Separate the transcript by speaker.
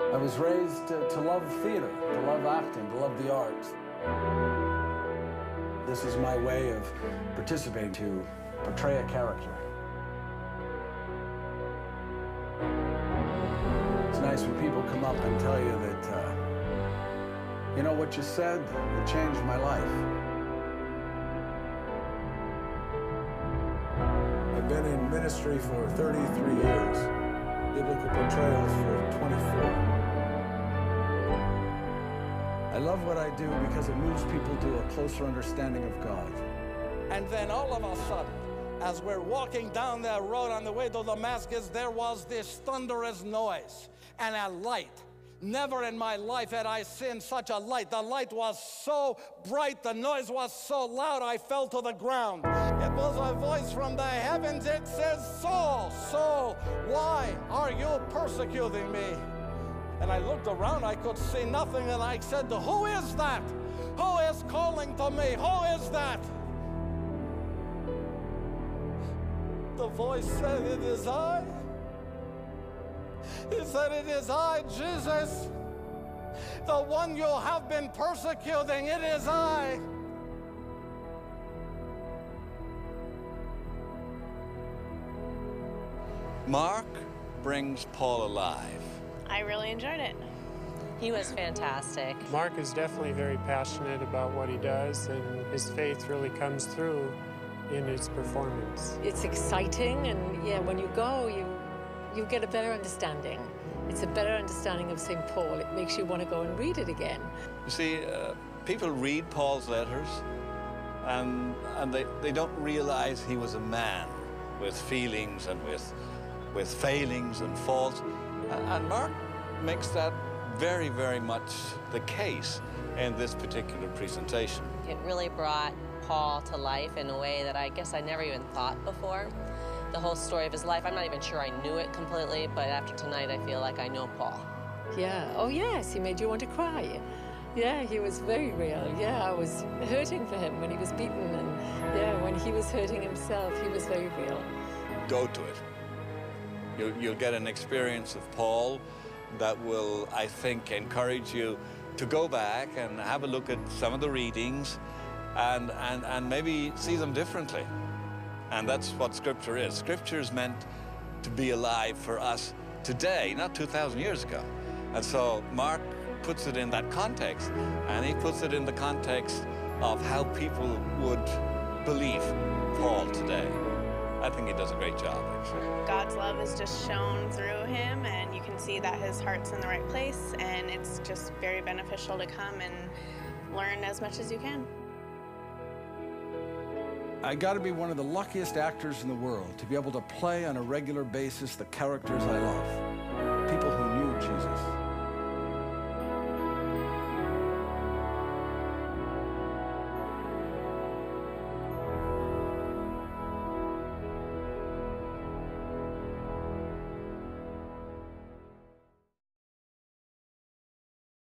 Speaker 1: I was raised to, to love theater, to love acting, to love the arts. This is my way of participating to portray a character. It's nice when people come up and tell you that, uh, you know, what you said, it changed my life. I've been in ministry for 33 years, biblical portrayals for 24. I love what I do because it moves people to a closer understanding of God.
Speaker 2: And then all of a sudden, as we're walking down that road on the way to Damascus, there was this thunderous noise and a light. Never in my life had I seen such a light. The light was so bright, the noise was so loud, I fell to the ground. It was a voice from the heavens. It says, Saul, Saul, why are you persecuting me? And I looked around, I could see nothing, and I said, Who is that? Who is calling to me? Who is that? The voice said, It is I. He said, It is I, Jesus, the one you have been persecuting. It is I.
Speaker 3: Mark brings Paul alive.
Speaker 4: I really enjoyed it.
Speaker 5: He was fantastic.
Speaker 6: Mark is definitely very passionate about what he does, and his faith really comes through in his performance.
Speaker 7: It's exciting, and yeah, when you go, you you get a better understanding. It's a better understanding of St. Paul. It makes you want to go and read it again.
Speaker 3: You see, uh, people read Paul's letters, and, and they, they don't realize he was a man with feelings and with, with failings and faults. And Mark makes that very, very much the case in this particular presentation.
Speaker 5: It really brought Paul to life in a way that I guess I never even thought before. The whole story of his life, I'm not even sure I knew it completely, but after tonight, I feel like I know Paul.
Speaker 7: Yeah. Oh, yes. He made you want to cry. Yeah, he was very real. Yeah, I was hurting for him when he was beaten, and yeah, when he was hurting himself, he was very real.
Speaker 3: Go to it. You'll, you'll get an experience of Paul that will, I think, encourage you to go back and have a look at some of the readings and, and, and maybe see them differently. And that's what Scripture is. Scripture is meant to be alive for us today, not 2,000 years ago. And so Mark puts it in that context, and he puts it in the context of how people would believe Paul today. I think he does a great job, actually.
Speaker 4: God's love is just shown through him, and you can see that his heart's in the right place, and it's just very beneficial to come and learn as much as you can.
Speaker 1: I got to be one of the luckiest actors in the world to be able to play on a regular basis the characters I love.